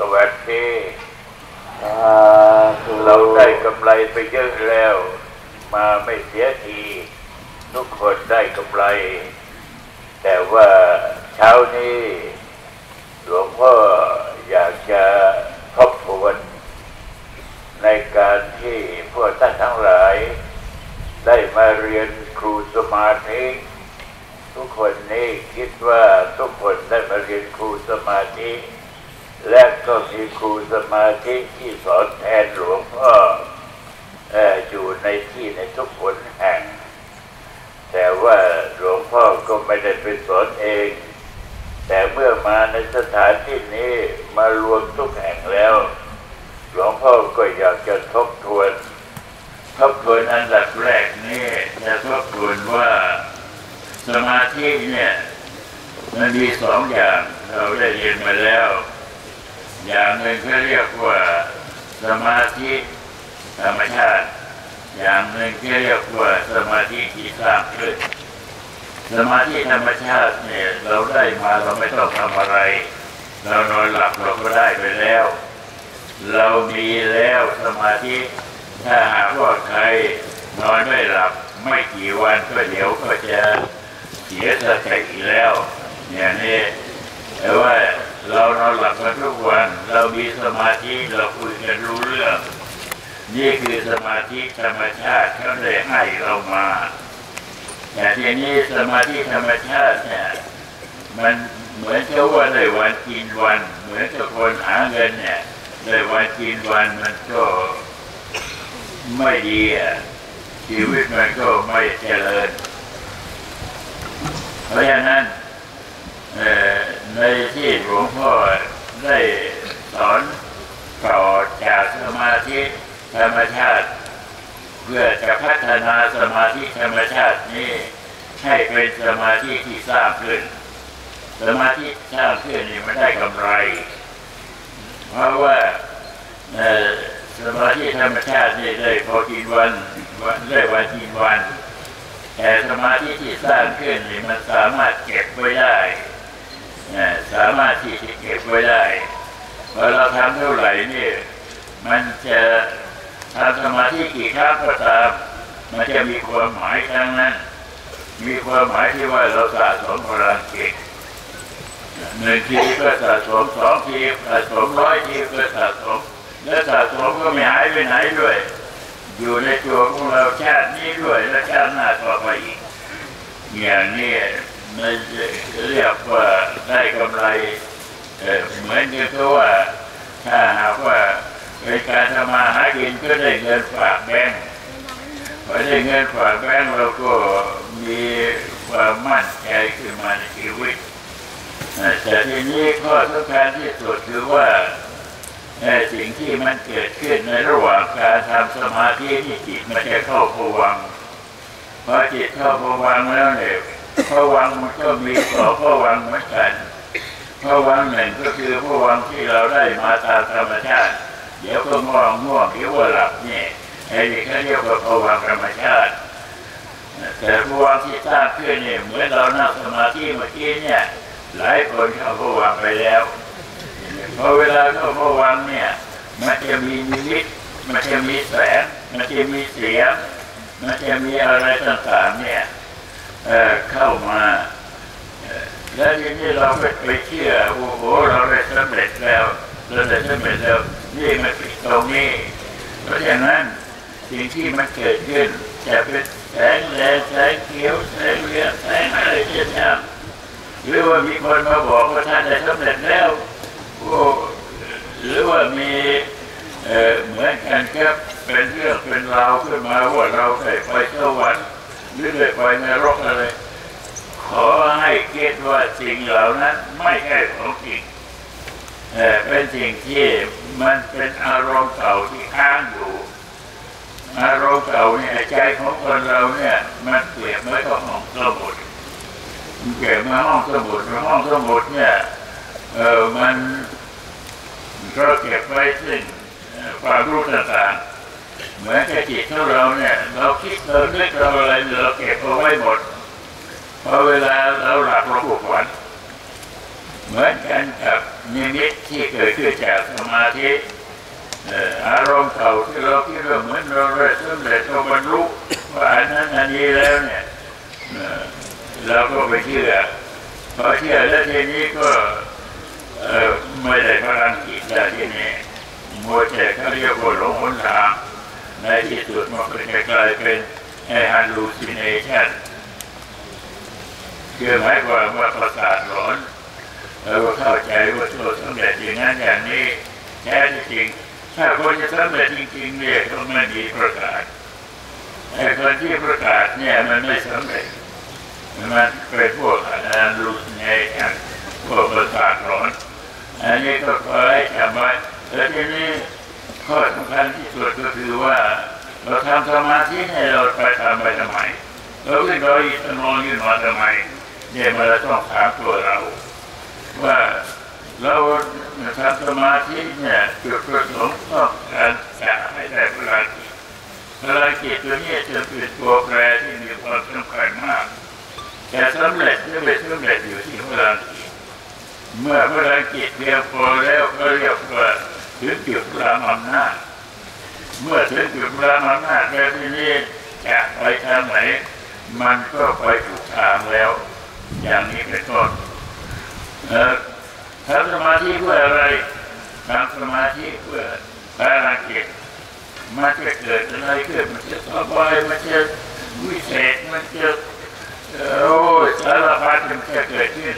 สวัสดีสาธุเราได้กำไรไปเยอะแล้ว มาไม่เสียที ทุกคนได้กำไร แต่ว่าเช้านี้หลวงพ่ออยากจะทบทวน ในการที่พวกท่านทั้งหลาย ได้มาเรียนครูสมาธิทุกคนนี่คิดว่าทุกคนได้มาเรียนครูสมาธิ และก็มีครูสมาธิที่สอนแทนหลวงพ่ออออยู่ในที่ในทุกคนแห่ง แต่ว่าหลวงพ่อก็ไม่ได้ไปสอนเอง แต่เมื่อมาในสถานที่นี้มารวมทุกแห่งแล้ว หลวงพ่อก็อยากจะทบทวน ทบทวนอันดับแรกนี่จะทบทวนว่าสมาธิเนี่ยมันมีสองอย่างเราได้เรียนมาแล้ว อย่างหนึ่งเขาเรียกว่าสมาธิธรรมชาติ อย่างหนึ่งเขาเรียกว่าสมาธิที่สร้างขึ้นสมาธิธรรมชาติเนี่ยเราได้มาเราไม่ต้องทำอะไร เรานอนหลับเราก็ได้ไปแล้ว เรามีแล้วสมาธิถ้าหากว่าใครนอนไม่หลับไม่กี่วันก็เดี๋ยวก็จะเสียสติแล้วอย่างนี้แต่ว่า เรานอนหลับกันทุกวัน เรามีสมาธิเราคุยกันรู้เรื่อง นี่คือสมาธิธรรมชาติเขาเลยให้เรามาแต่ทีนี้สมาธิธรรมชาติเนี่ยมันเหมือนกับว่าได้วันกินวัน เหมือนกับคนหาเงินเนี่ยได้วันกินวันมันก็ไม่ดีอะชีวิตมันก็ไม่เจริญ เพราะฉะนั้น ในที่หลวงพ่อได้สอนต่อจากสมาธิธรรมชาติ เพื่อจะพัฒนาสมาธิธรรมชาตินี้ให้เป็นสมาธิที่สร้างขึ้น สมาธิสร้างขึ้นนี่มันได้กำไร เพราะว่าสมาธิธรรมชาตินี่ได้พอกินวันได้วันกินวัน แต่สมาธิที่สร้างขึ้นนี่มันสามารถเก็บไว้ได้ สามารถที่จะเก็บไว้ได้พอเราทำเท่าไหร่นี่มันจะทำสมาธิกี่ครั้งก็ตาม มันจะมีความหมายครั้งนั้น มีความหมายที่ว่าเราสะสมพลังจิตหนึ่งทีก็สะสมสองทีสะสมร้อยทีก็สะสม และสะสมก็ไม่หายไปไหนด้วย อยู่ในตัวของเราชาตินี้ด้วยและชาติหน้าต่อไปอีกอย่างนี้ เรียกว่าได้กำไรเหมือนกับที่ว่าถ้าหากว่าเป็นการทำมาหากินก็ได้เงินฝากแบงก์พอได้เงินฝากแบงก์เราก็มีความมั่นใจขึ้นมาในชีวิตแต่ทีนี้ข้อสำคัญที่สุดคือว่าในสิ่งที่มันเกิดขึ้นในระหว่างการทำสมาธิที่จิตมันจะเข้าภวังพอจิตเข้าภวังแล้วเนี่ย ภวังมันก็มีสองภวังเหมือนกันภวังหนึ่งก็คือภวังที่เราได้มาตามธรรมชาติ เดี๋ยวก็ง่วงง่วงเดี๋ยวหลับเนี่ยไอ้นี่เขาเรียกว่าภวังธรรมชาติ แต่ภวังที่สร้งขึ้นเนี่ยเหมือนเรานั่งสมาธิเมื่อกี้เนี่ย หลายคนเข้าภวังไปแล้วพอเวลาเข้าพวังเนี่ยมันจะมีนิมิตมันจะมีแสงมันจะมีเสียงมันจะมีอะไรต่างๆเนี่ย เข้ามา แล้วทีนี้เราไปไปเชื่อโอ้โหเราได้สำเร็จแล้วเราได้สำเร็จแล้วนี่มันผิดตรงนี้ เพราะฉะนั้นสิ่งที่มันเกิดขึ้นจะเป็นแสงแดงแสงเขียวแสงเหลืองแสงอะไรเช่นนั้หรือว่ามีคนมาบอกว่าท่านได้สำเร็จแล้วโอ้หรือว่ามีเอ่อเหมือนกันครับเป็นเรื่องเป็นราวขึ้นมาว่าเราได้ไปสวรรค์ หรือได้ไปนรกอะไร ขอให้คิดว่าสิ่งเหล่านั้นไม่ใช่ของจริงเอ่เป็นสิ่งที่มันเป็นอารมณ์เก่าที่ค้างอยู่ อารมณ์เก่าเนี่ยใจของคนเราเนี่ยมันเปรียบเหมือนกับห้องสมุดเปรียบมือนห้องสมุดห้องสมุดเนี่ยเออมันก็เก็บไว้ซึ่งความรู้ต่างๆ เหมือนกับจิตของเราเนี่ยเราคิดเรานึกเราอะไรเราเก็บเอาไว้หมดพอเวลาเราหลับเราปลุกฝันเหมือนกันกับนิมิตที่เกิดขึ้นจากสมาธิอารมณ์เก่าที่เราคิดว่าเหมือนเราได้สำเร็จเราบรรลุว่าอันนั้นอันนี้แล้วเนี่ยเราก็ไปเชื่อพอเชื่อแล้วทีนี้ก็ไม่ได้พลังจิตแล้วทีนี้มัวแต่เขาเรียกว่าหลงหนทาง ในที่สุดมันก็จะกลายเป็นไอ้ hallucination คือหมายความว่าประสาทหลอนเราเข้าใจว่าตัวสำเร็จอย่างนั้นอย่างนี้แท้จริงถ้าคนจะสำเร็จจริงๆเนี่ยก็ไม่มีประกาศไอ้คนที่ประกาศเนี่ยมันไม่สำเร็จมันเป็นพวกอันรูสเนชันพวกประสาทหลอนอันนี้ก็ขอให้จำไว้แล้วทีนี้ ข้อสำคัญที่สุดก็คือว่า เราทำสมาธิให้เราไปทำไปทำไมเราขึ้นเราอีกนอนยืนมาทำไมเนี่ยมันต้องถามตัวเรา ว่าเราทำสมาธิเนี่ยจุดประสงค์ต้องการจะให้ได้พลังจิตพลังจิตตัวนี้จะเป็นตัวแปรที่มีความสำคัญมากแต่สำเร็จหรือไม่สำเร็จอยู่ที่พลังจิตเมื่อพลังจิตเพียงพอแล้วก็เรียกว่า ถึงจุดพลังอำนาจเมื่อถึงจุดพลังอำนาจแล้วที่นี้จะไปทางไหน มันก็ไปถูกทางแล้ว อย่างนี้เป็นต้นเออทำสมาธิเพื่ออะไรทำสมาธิเพื่อพลังจิตมันจะเกิดอะไรขึ้นมันจะสบายมันจะวิเศษมันจะเอ่อโอ้ยสารพัดมันจะเกิดขึ้น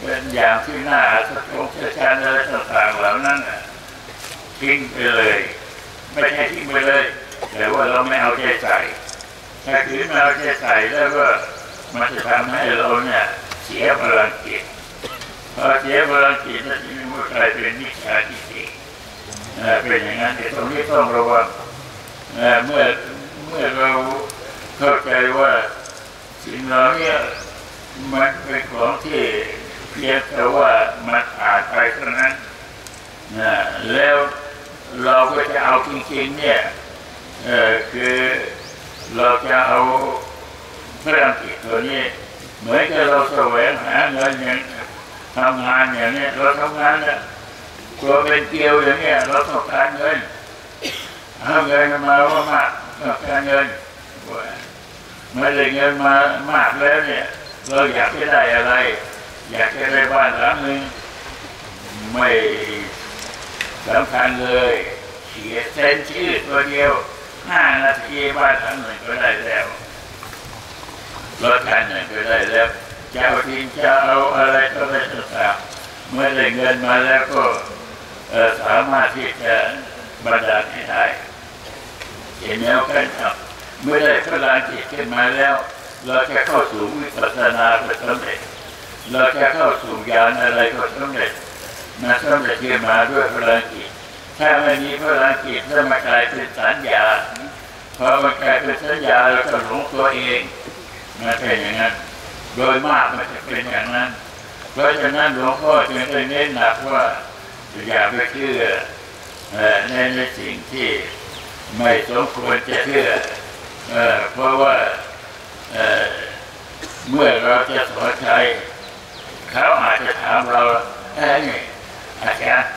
เป็นอย่างที่น่าสะทกสะชานอะไรต่างๆเหล่านั้นน่ะ ทิ้งไปเลย ไม่ใช่ทิ้งไปเลยแต่ว่าเราไม่เอาใจใส่ถ้าคืนไม่เอาใจใส่แล้วก็มันจะทำให้เราเนี่ยเสียพลังจิตพอเสียพลังจิตแล้วที่มันกลายเป็นมิจฉาทิฏฐิเอ่อเป็นอย่างนั้นแต่ตรงนี้ต้องระวังเอ่อเมื่อเมื่อเราเข้าใจว่าสิ่งเหล่านี้มันเป็นของที่เพียงแต่ว่ามันผ่านไปเท่านั้นนะแล้ว เราก็จะเอาจริงๆเนี่ยเออคือเราจะเอาพลังจิตตัวนี้เหมือนกับเราแสวงหาเงินอย่างทำงานอย่างนี้เราทำงานเนี่ยตัวเป็นเกลียวอย่างเนี้ยเราต้องการเงินเอาเงินมาว่ามากต้องการเงินไม่ได้เงินมามากแล้วเนี่ยเราอยากจะได้อะไร อยากจะได้บ้านหลังนึงไม่ สำคัญเลยเขียนเซ็นชื่อตัวเดียวห้านาทีบ้านหลังหนึ่งก็ได้แล้วรถคันหนึ่งก็ได้แล้วเจ้าทีมจะเอาอะไรก็ได้ต่างเมื่อได้เงินมาแล้วก็สามารถที่จะบรรดาให้ได้เห็นแล้วกันครับเมื่อได้พลังจิตขึ้นมาแล้ว เราจะเข้าสู่วิปัสสนาก็สำเร็จเราจะเข้าสู่ญาณอะไรก็สำเร็จ มาสำเร็จขึ้นมาด้วยพลังจิตถ้าไม่มีพลังจิตแล้วมากลายเป็นสัญญาพอมันกลายเป็นสัญญาเราก็หลงตัวเองมันเป็นอย่างนั้น โดยมากมันจะเป็นอย่างนั้น เพราะฉะนั้นหลวงพ่อจึงได้เน้นหนักว่าอย่าไปเชื่อในในสิ่งที่ไม่สมควรจะเชื่อเพราะว่าเมื่อเราจะสอนใครเขาอาจจะถามเราเอ้ยนี่ อาจารย์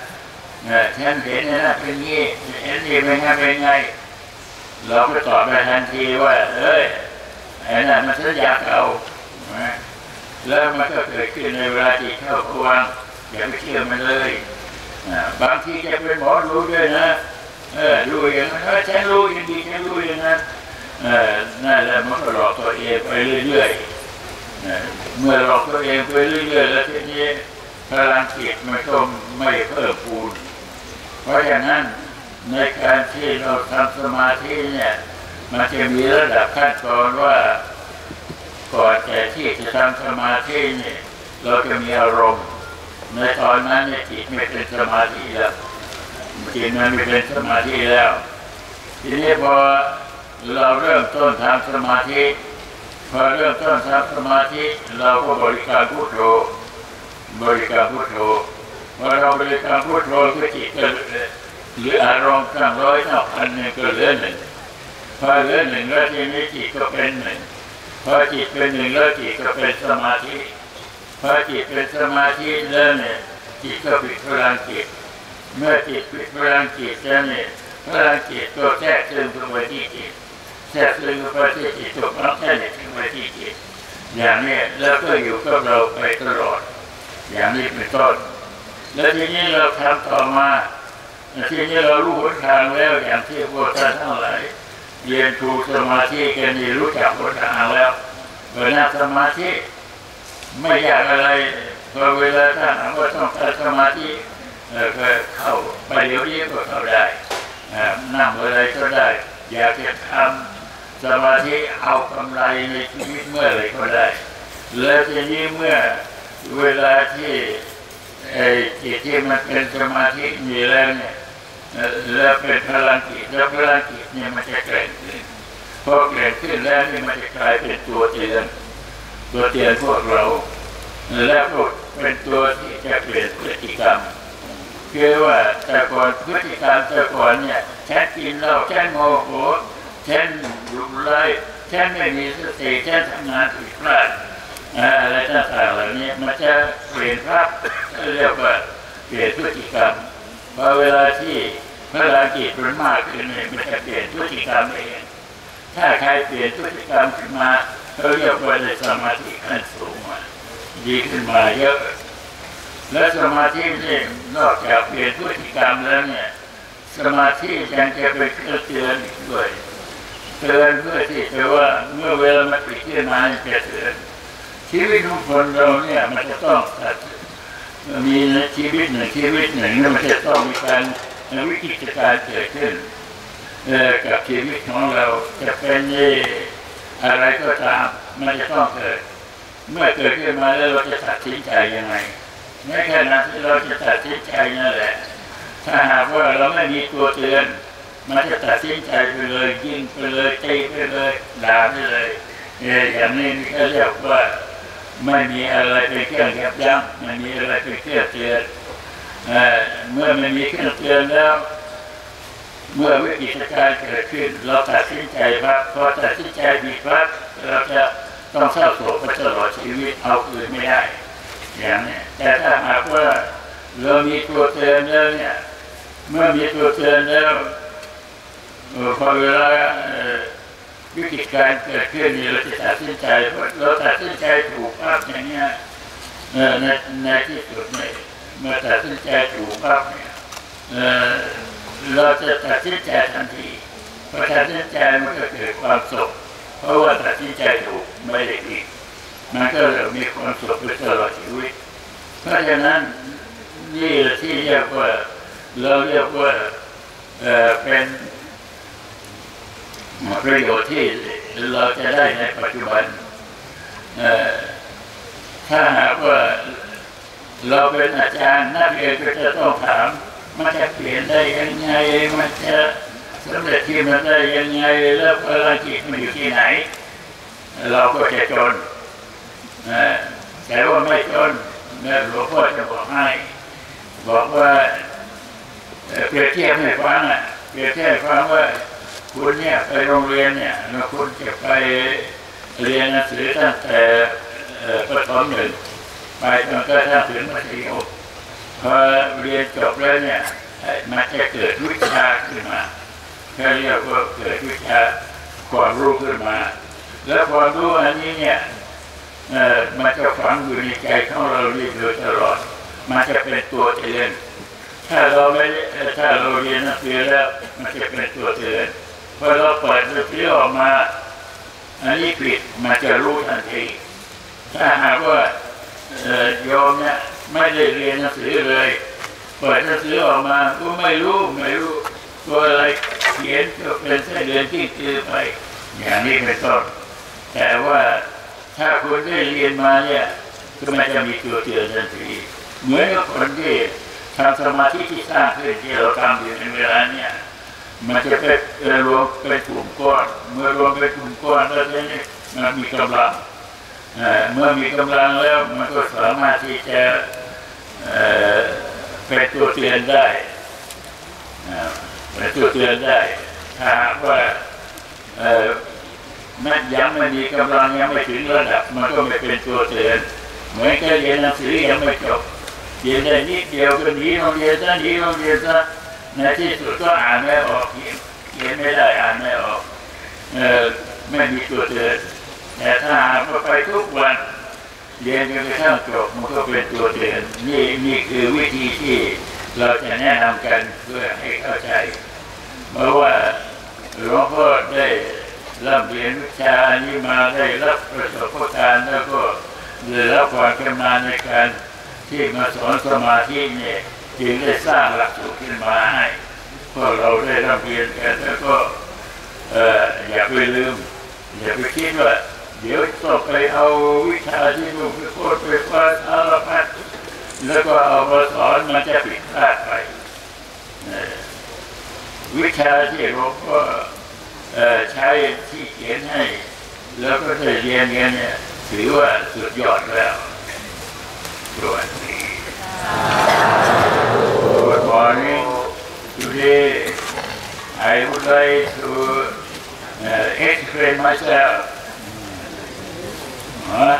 เอ่อฉันเห็นนะเป็นงี้เห็นนี่เป็นไงเป็นไง เราก็ตอบไปทันทีว่า เอ้ยไอ้นั่นมันสัญญาเก่าแล้วมันก็เกิดขึ้นในเวลาที่เข้าพวังอย่าไปเชื่อมันเลยบางทีจะเป็นหมอรู้ด้วยนะเออรู้อย่างนั้นเออฉันรู้อย่างดีฉันรู้อย่างนั้นเออนั่นแหละมันก็หลอกตัวเองไปเรื่อยๆเออเมื่อหลอกตัวเองไปเรื่อยๆแล้วทีนี้ พลังจิตมันก็ไม่เพิ่มพูน เพราะฉะนั้นในการที่เราทำสมาธิเนี่ยมันจะมีระดับขั้นตอนว่าก่อนแต่ที่จะทำสมาธิเนี่ยเราจะมีอารมณ์ ในตอนนั้นเนี่ยจิตไม่เป็นสมาธิแล้วจิตมันไม่เป็นสมาธิแล้ว ทีนี้พอเราเริ่มต้นทำสมาธิพอเริ่มต้นทำสมาธิ เราก็บริการพุทโธ บริการมพุทโธพอเราบริการมพุทโธก็จิตก็หรืออารมณ์ตั้งร้อยตั้งพันเนี่ยก็เหลือหนึ่งพอเหลือหนึ่งแล้วทีนี้จิตก็เป็นหนึ่งพอจิตเป็นหนึ่งแล้วจิตก็เป็นสมาธิพอจิตเป็นสมาธิแล้วเนี่ยจิตก็ปิดพลังจิต เมื่อจิตปิดพลังจิตแล้วเนี่ยพลังจิตก็แทรกซึมเข้าไปที่จิตแทรกซึมเข้าไปที่จิตถูกรับแท้ถึงไปที่จิตอย่างนี้แล้วก็อยู่กับเราไปตลอด อย่างนี้เป็นต้นแล้วทีนี้เราทำต่อมาทีนี้เรารู้หนทางแล้วอย่างที่พวกท่านทั้งหลายเรียนครูสมาธิกันนี่รู้จักหนทางแล้วเมื่อนั่งสมาธิไม่อยากอะไรพอเวลาถ้าหากว่าต้องการสมาธิเออก็เข้าไปเดี๋ยวนี้ก็เข้าได้นั่งอะไรก็ได้ อยากจะทำสมาธิเอากำไรในชีวิตเมื่อไรก็ได้ แล้วทีนี้เมื่อ เวลาที่ไอ้จิตที่มันเป็นสมาธิมีแล้วเนี่ยแล้วเป็นพลังจิตแล้วพลังจิตเนี่ยมันจะแกร่งขึ้นพอแกร่งขึ้นแล้วนี่มันจะกลายเป็นตัวเตือนตัวเตือนพวกเรา แล้วก็เป็นตัวที่จะเปลี่ยนพฤติกรรมคือว่าแต่ก่อนพฤติกรรมแต่ก่อนเนี่ยแค่กินเหล้าแค่โมโหแค่รุนไล่แค่ไม่มีสติแค่ทำงานผิดพลาด อ่าอะไรต่างๆเหล่านี้มันจะเปลี่ยนภาพเรียกว่าเปลี่ยนพฤติกรรมพอเวลาที่พลังจิตมันมากขึ้นเนี่ยมันจะเปลี่ยนพฤติกรรมเองถ้าใครเปลี่ยนพฤติกรรมขึ้นมาเขาเรียกว่าได้สมาธิขั้นสูงดีขึ้นมาเยอะ และสมาธินี่นอกจากเปลี่ยนพฤติกรรมแล้วเนี่ยสมาธิยังจะเป็นเครื่องเตือนด้วยเตือนเพื่อที่จะว่าเมื่อเวลามันติดขึ้นมานจะเตือน ชีวิตของคนเราเนี่ยมันจะต้องตัดมีชีวิตหนึ่งชีวิตหนึ่งมันจะต้องมีการวิกฤตการณ์เกิดขึ้นกับชีวิตของเราจะเป็นอะไรก็ตามมันจะต้องเกิด เมื่อเกิดขึ้นมาแล้วเราจะตัดสินใจยังไงในขณะที่เราจะตัดสินใจนั่นแหละ ถ้าหากว่าเราไม่มีตัวเตือน มันจะตัดสินใจไปเลยยิงไปเลยตีไปเลยด่าไปเลยอออย่างนี้เขาเรียกว่า ไม่มีอะไรเป็นเครื่องยับยั้งไม่มีอะไรเป็นเครื่องเตือนเอ่อเมื่อไม่มีเครื่องเตือนแล้ว เมื่อวิกฤตการณ์เกิดขึ้น เราตัดสินใจพักพอตัดสินใจผิดพักเราจะต้องเศร้าโศกไปตลอดชีวิตเอาอื่นไม่ได้ อย่างนี้แต่ถ้าหากว่าเรามีตัวเตือนแล้วเนี่ยเมื่อมีตัวเตือนแล้วเออพอเวลาเอ่อ วิกฤตการณ์เกิดขึ้นนี่เราจะตัดสินใจเพราะเราตัดสินใจถูกภาพอย่างเนี้ยเออในในที่สุดเนี่ยเมื่อตัดสินใจถูกภาพเนี่ยเออเราจะตัดสินใจทันทีพอตัดสินใจมันก็เกิดความสุขเพราะว่าตัดสินใจถูกไม่ได้ผิดมันก็เลยมีความสุขไปตลอดชีวิตเพราะฉะนั้นนี่ที่เรียกว่าเราเรียกว่าเออเป็น ประโยชน์ที่เราจะได้ในปัจจุบันถ้าหากว่าเราเป็นอาจารย์นักเรียนก็จะต้องถาม มันจะเปลี่ยนได้ยังไง มันจะสำเร็จที่มันได้ยังไง แล้วพลังจิตมันอยู่ที่ไหน เราก็จะจนแต่ว่าไม่จนแม่หลวงพ่อจะบอกให้ บอกว่าเอ่อเปรียบเทียบให้ฟังอะเปรียบเทียบให้ฟังว่า คุณเนี่ยไปโรงเรียนเนี่ยแล้วคุณจะไปเรียนหนังสือตั้งแต่ประถมหนึ่งไปจนกระทั่งถึงมัธยมพอเรียนจบแล้วเนี่ยมันจะเกิดวิชาขึ้นมาเขาเรียกว่าเกิดวิชาความรู้ขึ้นมา แล้วความรู้อันนี้เนี่ยมันจะฝังอยู่ในใจของเราเรียนโดยตลอด มันจะเป็นตัวเตือนถ้าเราไม่ถ้าเราเรียนหนังสือแล้ว มันจะเป็นตัวเตือน พอเราเปิดหนังสือออกมาอันนี้ผิดมันจะรู้ทันทีถ้าหากว่าเอ่อโยมเนี่ยไม่ได้เรียนหนังสือเลย เปิดหนังสือออกมาก็ไม่รู้ไม่รู้ตัวอะไรเขียนก็เป็นเส้นเดือนที่คือไป อย่างนี้เป็นต้นแต่ว่าถ้าคุณได้เรียนมาเนี่ยก็มันจะมีตัวเตือนทันทีเหมือนกับคนที่ทำสมาธิที่สร้างขึ้นที่เราทำอยู่ในเวลาเนี่ย มันจะเป็นเอ่อรวมเป็นกลุ่มก้อน เมื่อรวมเป็นกลุ่มก้อนแล้วเนี่มันมีกำลังเมื่อมีกำลังแล้วมันก็สามารถที่จะเป็นตัวเตือนได้เป็นตัวเตือนได้ถ้าหากว่าเอ่อมันยังไม่มีกำลังยังไม่ถึงระดับ มันก็ไม่เป็นตัวเตือนเหมือนกับเรียนหนังสือยังไม่จบเรียนได้นิดเดียวก็หนีโรงเรียนซะหนีโรงเรียนซะในที่สุดก็อ่านไม่ออก ไม่ได้อ่านไม่ออกเออไม่มีตัวเตือนแต่ถ้าหากว่าไปทุกวันเรียนจนกระทั่งจบมันก็เป็นตัวเตือนนี่นี่คือวิธีที่เราจะแนะนำกันเพื่อให้เข้าใจ เพราะว่าหลวงพ่อได้ร่ำเรียนวิชานี้มาได้รับประสบการณ์แล้วก็ได้รับความชำนาญในการที่มาสอนสมาธิเนี่ยจึงได้สร้างหลักสูตรขึ้นมาให้ พวกเราได้ร่ำเรียนแล้วก็เอออย่าไปลืม อย่าไปคิดว่าเดี๋ยวต้องไปเอาวิชาที่ลูกไปโคตรไปฟาดสารพัดแล้วก็เอามาสอนมันจะผิดพลาดไปวิชาที่หลวงพ่อใช้ที่เขียนให้ แล้วก็ได้เรียนกันเนี่ยถือว่าสุดยอดแล้วสวัสดี Good morning. Today I would like to uh, explain myself. Huh?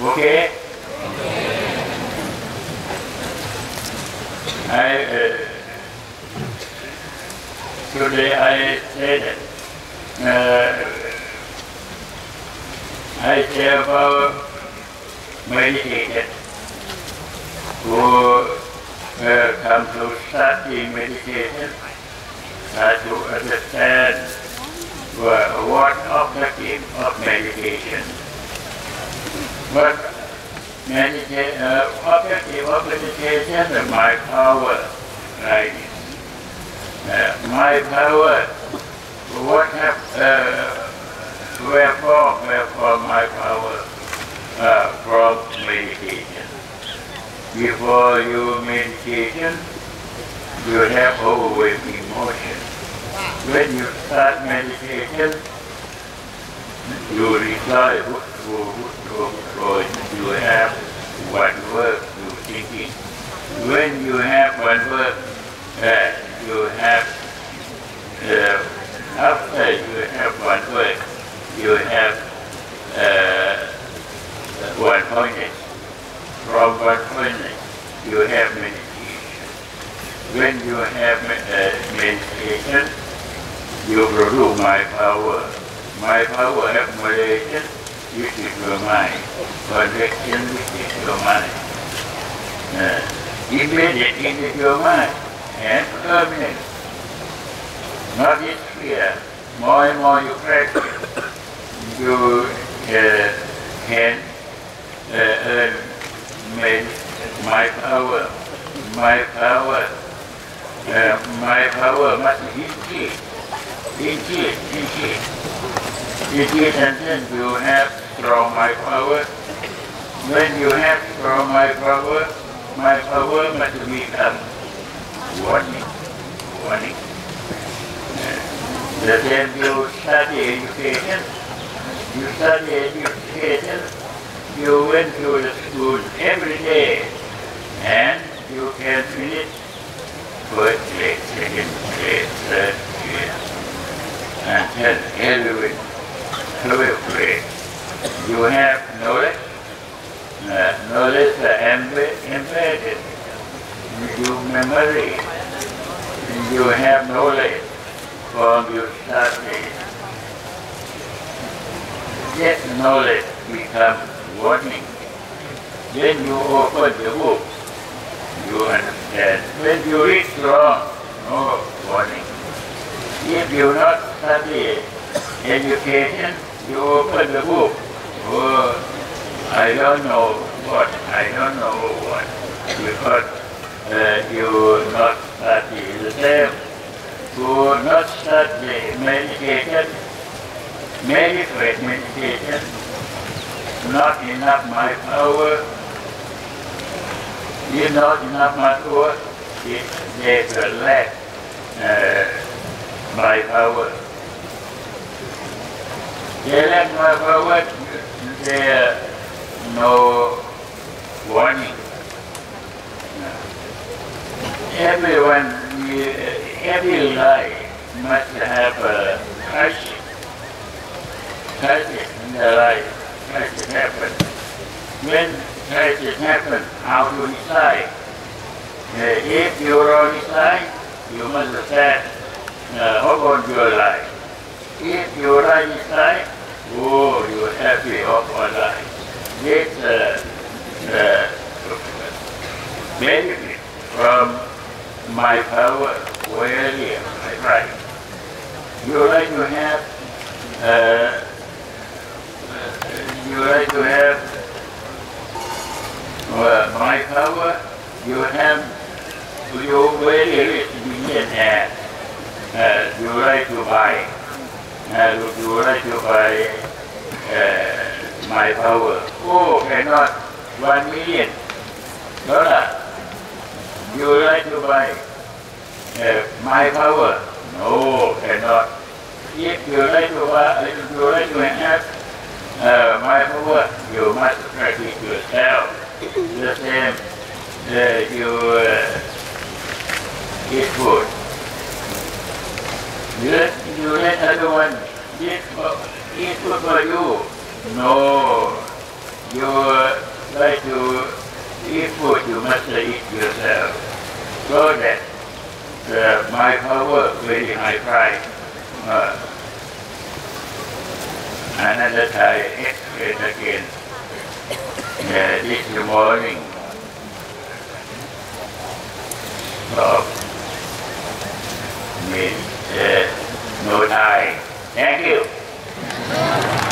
Okay? I uh, today I said uh, I say about meditation who uh, come to study meditation try to understand what, what objective of meditation. What medita- uh, objective of meditation is my power, right? Uh, my power, what have, uh, wherefore, wherefore my power uh, from meditation. Before you meditation, you have overwhelming emotion. When you start meditation, you reply what you have one word you thinking. When you have one word, uh, you have uh, after you have one word, you have uh, one pointed. One pointed, you have meditation. When you have uh, meditation, you produce my power. My power have meditation, which is your mind. Conviction, which is your mind. Uh, immediate into your mind and permanent. Not in fear. More and more you practice, you uh, can uh, earn med- my power. My power. Uh, my power must increase. Increase, increase. Increase and then you have strong my power. When you have strong my power, my power must become warning. Warning. Uh, then you study education. You study education. You went to the school every day, and you can finish first grade, second grade, third grade, until eleventh, twelfth grade. You have knowledge. Uh, knowledge embe- embedded. You memory. You have knowledge from your study. Yet knowledge becomes warning. Then you open the book, you understand. When you read wrong, no warning. If you not study education, you open the book. Oh, I don't know what, I don't know what, because uh, you not study the same. To not study meditation, meditate meditation, not enough my power, you not enough my power, it, a uh, my power. They lack my power, there no warning. Everyone, every life must have a crisis. Crisis in their life, crisis happen. when it happens, how to decide. Uh, if you don't decide, you must stand uh, hope on your life. If you right decide, oh, you are happy your life. This uh, uh, benefit from my power, where here, my right. You like to have, uh, you like to have my power, you have, you very rich millionaire, uh, you like to buy, uh, you like to buy uh, my power. Oh, cannot, one million dollar. You like to buy uh, my power? No, cannot. If you like to buy, you like to have เออไม่เพราะว่าอยู่มาสักระดับเกิดแล้ว the same uh, you uh, eat food you let you let other one eat eat food for you. No you uh, like to eat food you must eat yourself. So that uh, my power very high price. Uh, another explain again. Uh, this morning of uh. Thank you.